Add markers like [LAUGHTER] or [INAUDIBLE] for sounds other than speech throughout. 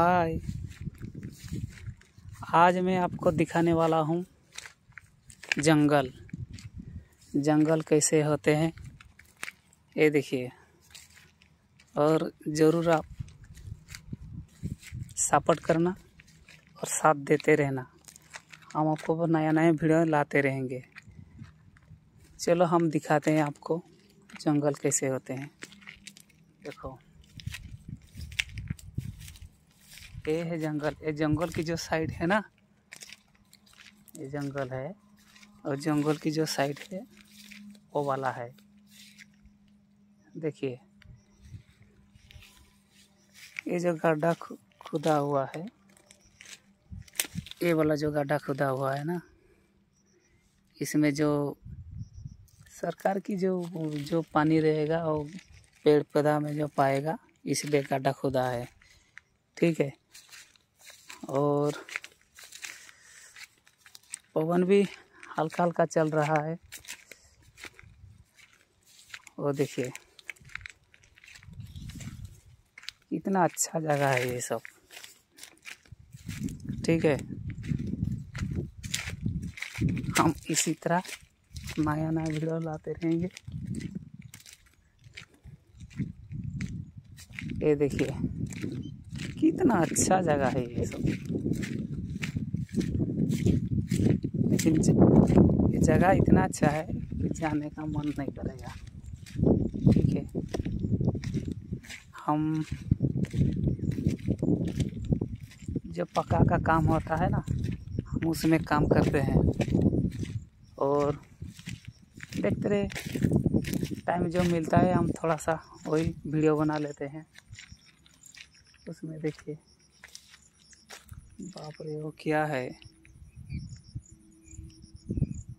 हाय। आज मैं आपको दिखाने वाला हूँ जंगल। जंगल कैसे होते हैं, ये देखिए। और ज़रूर आप सपोर्ट करना और साथ देते रहना। हम आपको नया नया वीडियो लाते रहेंगे। चलो हम दिखाते हैं आपको जंगल कैसे होते हैं। देखो। ये है जंगल ये जंगल की जो साइड है ना? ये जंगल है, और जंगल की जो साइड है, वो वाला है। देखिए, ये जो गड्ढा खुदा हुआ है, ये वाला जो गड्ढा खुदा हुआ है ना, इसमें जो सरकार की जो जो पानी रहेगा वो पेड़ पौधा में जो पाएगा, इसलिए गड्ढा खुदा है। ठीक है? और पवन भी हल्का हल्का चल रहा है। वो देखिए इतना अच्छा जगह है ये सब। ठीक है, हम इसी तरह नया नया वीडियो लाते रहेंगे। ये देखिए कितना अच्छा जगह है ये सब। लेकिन ये जगह इतना अच्छा है कि जाने का मन नहीं करेगा। ठीक है। हम जो पक्का का काम होता है ना, हम उसमें काम करते हैं। और देखते रहे टाइम जो मिलता है, हम थोड़ा सा वही वीडियो बना लेते हैं। उसमें देखिए। बाप रे, वो क्या है?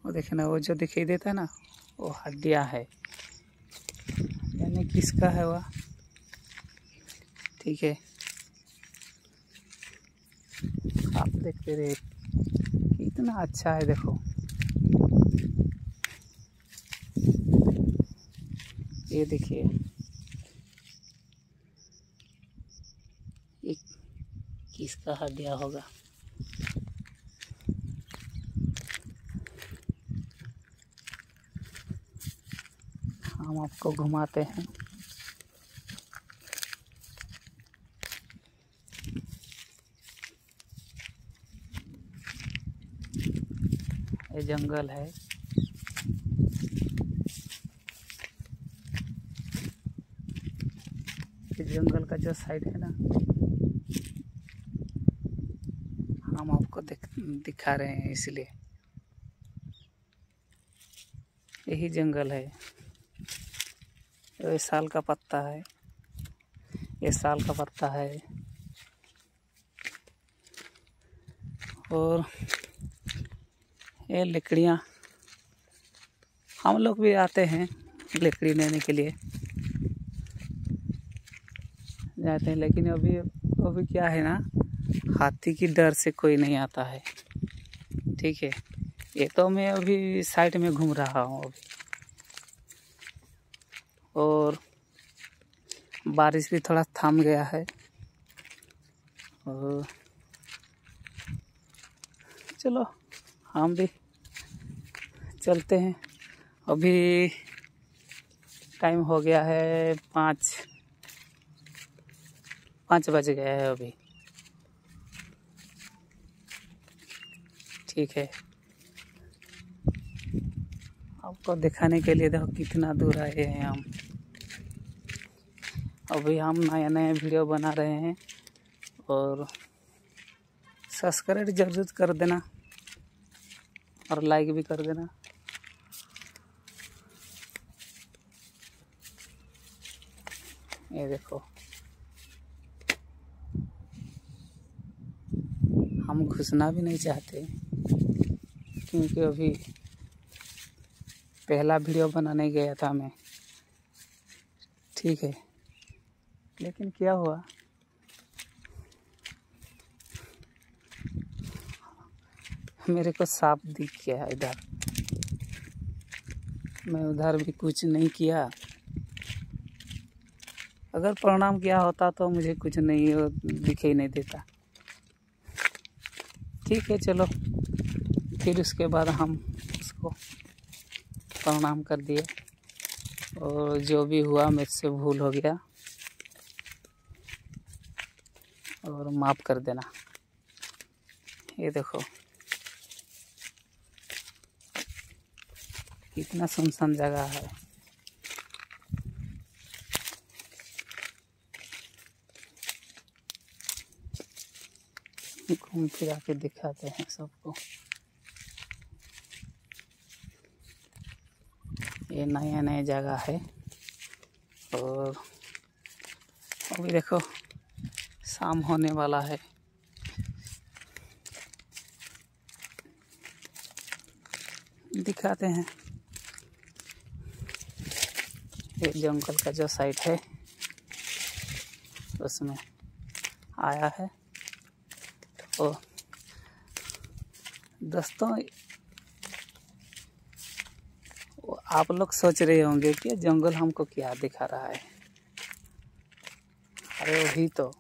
वो देखे ना, वो जो दिखाई देता है ना, वो हड्डियाँ है। यानी किसका है वह ठीक है। आप देखते रहे कितना अच्छा है, देखो। ये देखिए ये किसका हड्डिया होगा। हम आपको घुमाते हैं। ये जंगल है। जंगल का जो साइड है ना हम दिखा रहे हैं इसलिए। यही जंगल है। ये साल का पत्ता है। ये साल का पत्ता है। और ये लकड़ियाँ, हम लोग भी आते हैं लकड़ी लेने के लिए। जाते हैं, लेकिन अभी अभी क्या है ना हाथी की डर से कोई नहीं आता है। ठीक है? ये तो मैं अभी साइड में घूम रहा हूँ अभी। और बारिश भी थोड़ा थम गया है। और चलो, हम भी चलते हैं। अभी टाइम हो गया है पाँच पाँच बज गया है अभी। ठीक है। आपको दिखाने के लिए देखो कितना दूर आए हैं हम। अभी हम नया नया वीडियो बना रहे हैं और सब्सक्राइब ज़रूर कर देना और लाइक भी कर देना। ये देखो। हम घुसना भी नहीं चाहते। क्योंकि अभी पहला वीडियो बनाने गया था मैं। ठीक है। लेकिन क्या हुआ? मेरे को सांप दिख गया इधर। मैं उधर भी कुछ नहीं किया। अगर प्रणाम किया होता तो मुझे कुछ नहीं दिखाई नहीं देता। ठीक है, चलो। फिर उसके बाद हम उसको प्रणाम कर दिए। और जो भी हुआ मुझसे भूल हो गया। और माफ़ कर देना। ये देखो। कितना सुनसान जगह है। घूम फिरा के दिखाते हैं सबको। ये नया नया जगह है। और अभी देखो, शाम होने वाला है। दिखाते हैं। ये जंगल का जो साइड है, उसमें आया है। तो दोस्तों आप लोग सोच रहे होंगे कि जंगल हमको क्या दिखा रहा है? अरे वही तो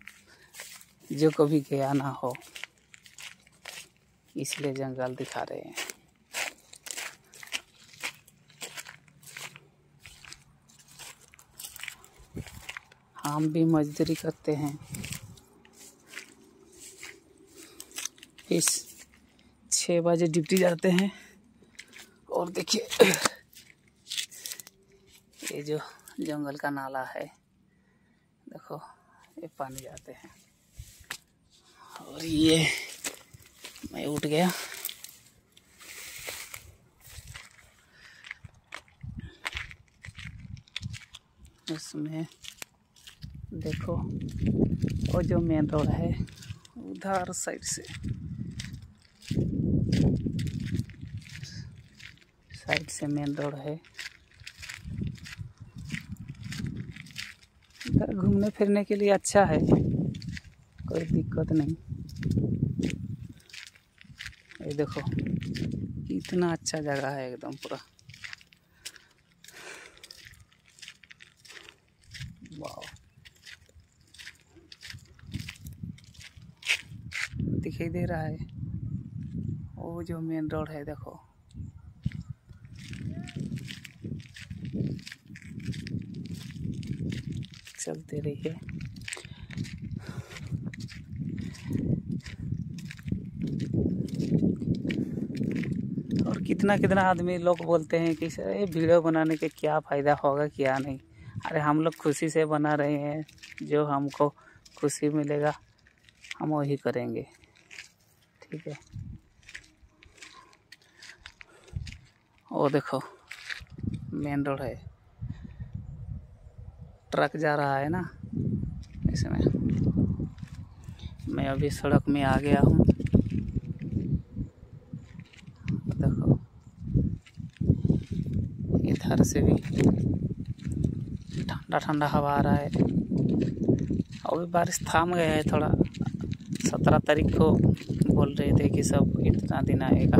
जो कभी गया ना हो, इसलिए जंगल दिखा रहे हैं। हम भी मजदूरी करते हैं। इस छः बजे ड्यूटी जाते हैं। और देखिए ये जो जंगल का नाला है, देखो, ये पानी जाते हैं। और ये मैं उठ गया। उसमें देखो, वो जो मेन रोड है, उधर साइड से। साइड से मेन रोड है इधर घूमने फिरने के लिए अच्छा है। कोई दिक्कत नहीं। ये देखो कितना अच्छा जगह है एकदम पूरा। दिखाई दे रहा है। वो जो मेन रोड है, देखो। चलते रहिए और कितना कितना आदमी लोग बोलते हैं कि, सर, ये वीडियो बनाने के क्या फ़ायदा होगा, क्या नहीं? अरे, हम लोग खुशी से बना रहे हैं। जो हमको खुशी मिलेगा, हम वही करेंगे। ठीक है। वो देखो, मेन रोड है। ट्रक जा रहा है ना। इसमें मैं अभी सड़क में आ गया हूँ। देखो। इधर से भी ठंडा ठंडा हवा आ रहा है। अभी बारिश थाम गया है थोड़ा। सत्रह तारीख को बोल रहे थे कि सब इतना दिन आएगा।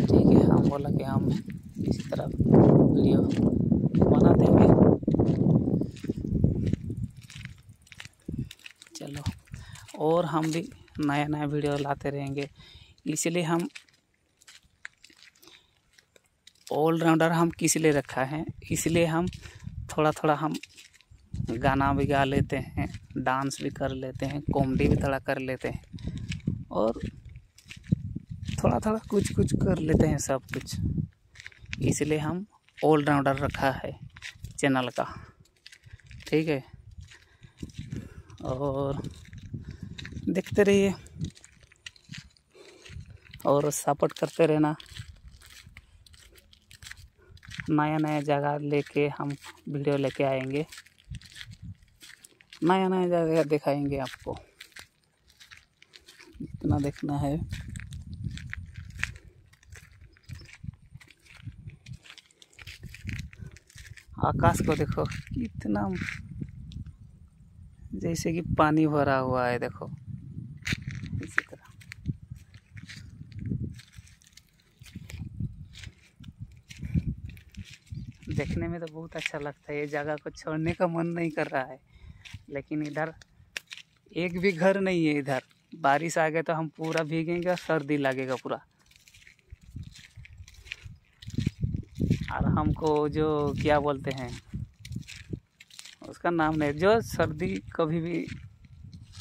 ठीक है, हम बोला कि हम इसी तरह वीडियो बना देंगे चलो और हम भी नया नया वीडियो लाते रहेंगे। इसलिए हम ऑलराउंडर हम किस लिए रखा है? इसलिए हम थोड़ा थोड़ा हम गाना भी गा लेते हैं डांस भी कर लेते हैं कॉमेडी भी थोड़ा कर लेते हैं और थोड़ा थोड़ा कुछ कुछ कर लेते हैं सब कुछ। इसलिए हम ऑलराउंडर रखा है चैनल का। ठीक है? और देखते रहिए। और सपोर्ट करते रहना। नया नया जगह लेके हम वीडियो लेके आएँगे। नया नया जगह दिखाएँगे आपको। जितना देखना है। आकाश को देखो, कितना जैसे कि पानी भरा हुआ है, देखो इसी तरह देखने में तो बहुत अच्छा लगता है, ये जगह को छोड़ने का मन नहीं कर रहा है। लेकिन इधर एक भी घर नहीं है इधर। बारिश आ गया तो हम पूरा भीगेंगे सर्दी लगेगा पूरा। और हमको जो, क्या बोलते हैं, उसका नाम नहीं, जो सर्दी कभी भी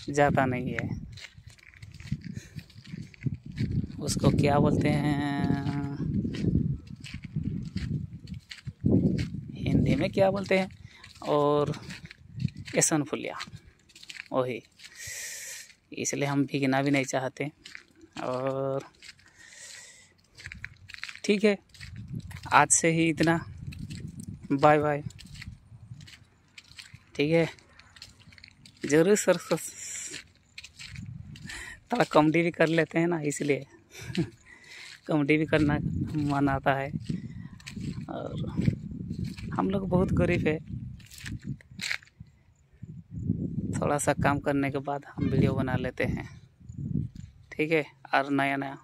जाता नहीं है। उसको क्या बोलते हैं में क्या बोलते हैं? और एसन फुलिया। वही इसलिए हम भीगना भी नहीं चाहते। और ठीक है। आज से ही इतना। Bye bye. ठीक है। ज़रूर सर। थोड़ा कॉमेडी भी कर लेते हैं ना, इसलिए। [LAUGHS] कॉमेडी भी करना मन आता है। और हम लोग बहुत गरीब है। थोड़ा सा काम करने के बाद हम वीडियो बना लेते हैं। ठीक है, और नया नया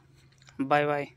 बाय बाय